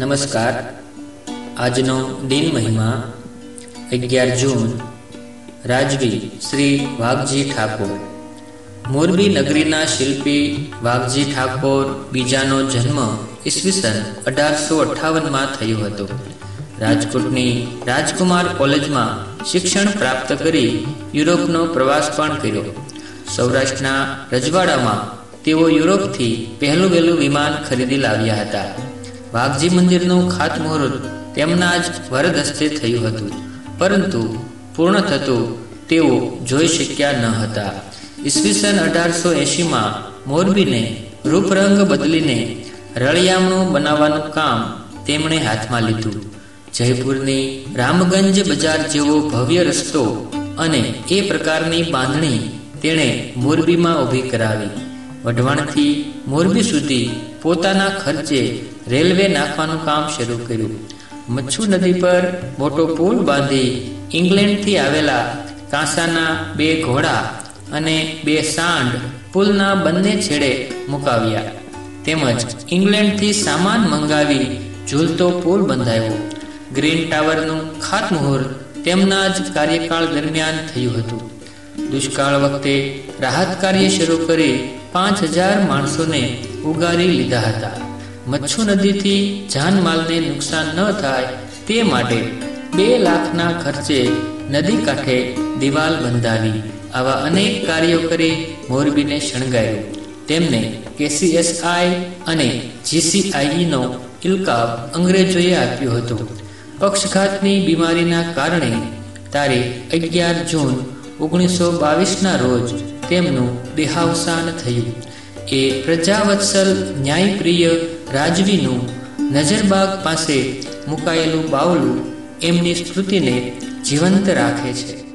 નમસ્કાર. આજનો દિન મહિમા, અગિયાર જૂન, રાજવી શ્રી વાઘજી ઠાકોર. મોરબી નગરીના શિલ્પી વાઘજી ઠાકોર બીજાનો જન્મ ઈસવીસન અઢારસો અઠ્ઠાવનમાં થયો હતો. રાજકોટની રાજકુમાર કોલેજમાં શિક્ષણ પ્રાપ્ત કરી યુરોપનો પ્રવાસ પણ કર્યો. સૌરાષ્ટ્રના રજવાડામાં તેઓ યુરોપથી પહેલું વહેલું વિમાન ખરીદી લાવ્યા હતા. વાઘજી મંદિરનું ખાતમુહૂર્ત તેમના જ વરદ હસ્તે થયું હતું. પરંતુ પૂર્ણ થતું તેઓ જોઈ શક્યા ન હતા. ઈસવીસન અઢારસો એંશીમાં મોરબીને રૂપરંગ બદલીને રળિયામણું બનાવવાનું કામ તેમણે હાથમાં લીધું. જયપુરની રામગંજ બજાર જેવો ભવ્ય રસ્તો અને એ પ્રકારની બાંધણી તેણે મોરબીમાં ઊભી કરાવી. વઢવાણથી મોરબી સુધી પોતાના ખર્ચે રેલવે નાખવાનું કામ શરૂ કર્યું. મચ્છુ નદી પર મોટો પુલ બાંધી ઇંગ્લેન્ડથી આવેલા કાંસાના બે ઘોડા અને બે સાંડ પુલના બંને છેડે મુકાવ્યા. તેમજ ઇંગ્લેન્ડથી સામાન મંગાવી ઝૂલતો પુલ બંધાયો. ગ્રીન ટાવરનું ખાતમુહૂર્ત તેમના જ કાર્યકાળ દરમિયાન થયું હતું. દુષ્કાળ વખતે રાહત કાર્ય શરૂ કરી પાંચ હજાર માણસોને ઉગારી લીધા હતા. મચ્છુ નદીથી જાનમાલને નુકસાન ન થાય તે માટે બે લાખના ખર્ચે નદી કાંઠે દિવાલ બંધાવી આવા અનેક કાર્યો કરી મોરબીને શણગાર્યું. તેમને કેસીએસઆઈ અને જીસીઆઈનો ઇલકાબ અંગ્રેજોએ આપ્યો હતો. પક્ષઘાતની બીમારીના કારણે તારીખ અગિયાર જૂન ઓગણીસો બાવીસના રોજ તેમનું દેહાવસાન થયું. એ પ્રજાવત્સલ ન્યાયપ્રિય રાજવીનું નજરબાગ પાસે મુકાયેલું બાવલું એમની સ્મૃતિને જીવંત રાખે છે.